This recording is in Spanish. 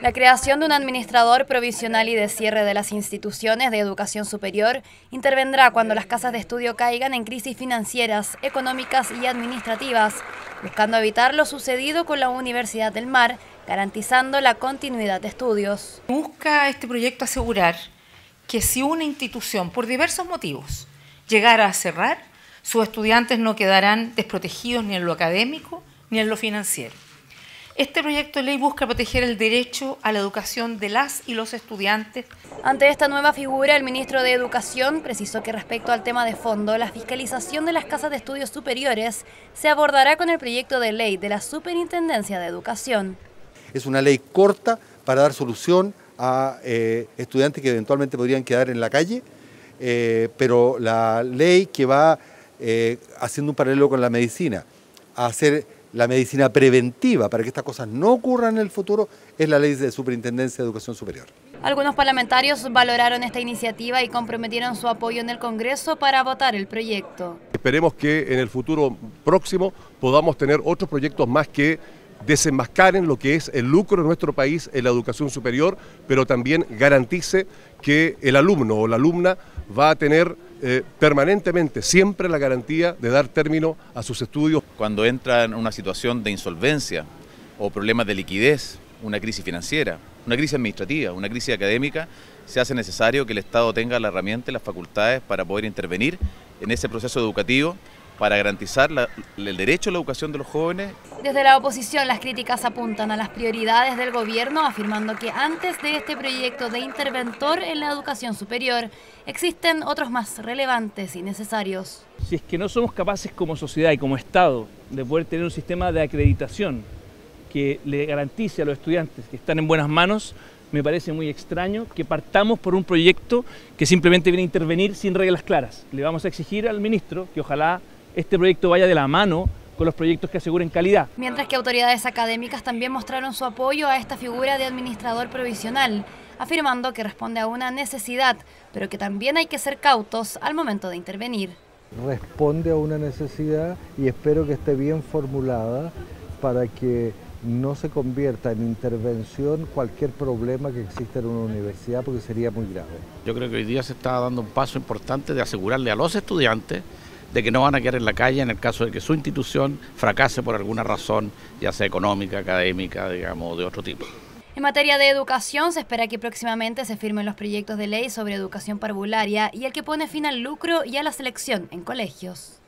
La creación de un administrador provisional y de cierre de las instituciones de educación superior intervendrá cuando las casas de estudio caigan en crisis financieras, económicas y administrativas, buscando evitar lo sucedido con la Universidad del Mar, garantizando la continuidad de estudios. Busca este proyecto asegurar que si una institución, por diversos motivos, llegara a cerrar, sus estudiantes no quedarán desprotegidos ni en lo académico ni en lo financiero. Este proyecto de ley busca proteger el derecho a la educación de las y los estudiantes. Ante esta nueva figura, el ministro de Educación precisó que respecto al tema de fondo, la fiscalización de las casas de estudios superiores se abordará con el proyecto de ley de la Superintendencia de Educación. Es una ley corta para dar solución a eh, estudiantes que eventualmente podrían quedar en la calle, eh, pero la ley que va eh, haciendo un paralelo con la medicina, a hacer la medicina preventiva para que estas cosas no ocurran en el futuro es la ley de superintendencia de educación superior. Algunos parlamentarios valoraron esta iniciativa y comprometieron su apoyo en el Congreso para votar el proyecto. Esperemos que en el futuro próximo podamos tener otros proyectos más que desenmascaren lo que es el lucro de nuestro país en la educación superior, pero también garantice que el alumno o la alumna va a tener eh, permanentemente, siempre la garantía de dar término a sus estudios. Cuando entra en una situación de insolvencia o problemas de liquidez, una crisis financiera, una crisis administrativa, una crisis académica, se hace necesario que el Estado tenga la herramienta y las facultades para poder intervenir en ese proceso educativo para garantizar el derecho a la educación de los jóvenes. Desde la oposición las críticas apuntan a las prioridades del gobierno, afirmando que antes de este proyecto de interventor en la educación superior existen otros más relevantes y necesarios. Si es que no somos capaces como sociedad y como Estado de poder tener un sistema de acreditación que le garantice a los estudiantes que están en buenas manos, me parece muy extraño que partamos por un proyecto que simplemente viene a intervenir sin reglas claras. Le vamos a exigir al ministro que ojalá este proyecto vaya de la mano con los proyectos que aseguren calidad. Mientras que autoridades académicas también mostraron su apoyo a esta figura de administrador provisional, afirmando que responde a una necesidad, pero que también hay que ser cautos al momento de intervenir. Responde a una necesidad y espero que esté bien formulada para que no se convierta en intervención cualquier problema que exista en una universidad porque sería muy grave. Yo creo que hoy día se está dando un paso importante de asegurarle a los estudiantes de que no van a quedar en la calle en el caso de que su institución fracase por alguna razón, ya sea económica, académica, digamos, de otro tipo. En materia de educación, se espera que próximamente se firmen los proyectos de ley sobre educación parvularia y el que pone fin al lucro y a la selección en colegios.